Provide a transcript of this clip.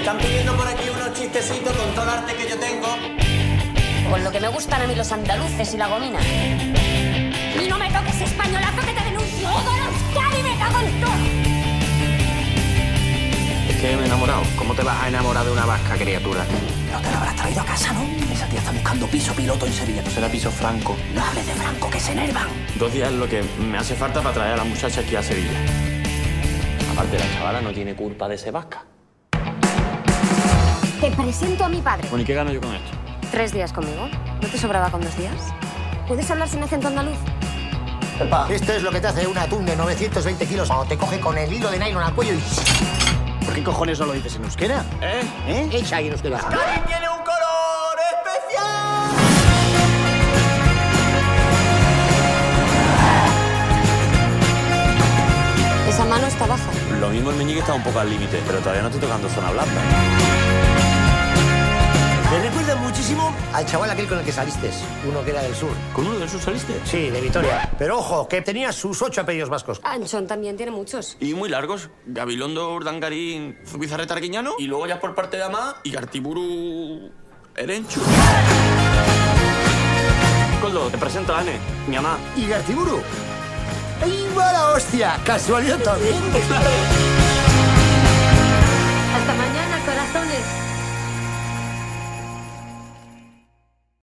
están pidiendo por aquí unos chistecitos con todo el arte que yo tengo. Con lo que me gustan a mí los andaluces y la gomina. Y no me toques españolazo que te denuncio. ¡Todo Euskadi me cago en todo! Es que me he enamorado. ¿Cómo te vas a enamorar de una vasca, criatura? No te la habrás traído a casa, ¿no? Esa tía está buscando piso piloto en Sevilla. No será piso franco. No hables de Franco, que se enervan. Dos días es lo que me hace falta para traer a la muchacha aquí a Sevilla. Aparte, la chavala no tiene culpa de ser vasca. Te presento a mi padre. Bueno, ¿y qué gano yo con esto? ¿Tres días conmigo? ¿No te sobraba con dos días? ¿Puedes hablar sin acento andaluz? Esto es lo que te hace un atún de 920 kilos cuando te coge con el hilo de nylon al cuello y... ¿Por qué cojones no lo dices en euskera? ¿Eh? ¿Eh? Echa ahí en euskera. ¡Cari tiene un color especial! Esa mano está baja. Lo mismo el meñique está un poco al límite, pero todavía no estoy tocando zona blanda. Al chaval aquel con el que saliste, uno que era del sur. ¿Con uno de esos saliste? Sí, de Vitoria. Pero ojo, que tenía sus ocho apellidos vascos. Anchón también tiene muchos. Y muy largos. Gabilondo, Urdangarín, Zubizarreta Arguiñano. Y luego ya por parte de Ama, y Gartiburu... Erenchu. Coldo, te presento a Ane, mi mamá. ¿Y Gartiburu? ¡Ahí va la hostia! Casualidad también.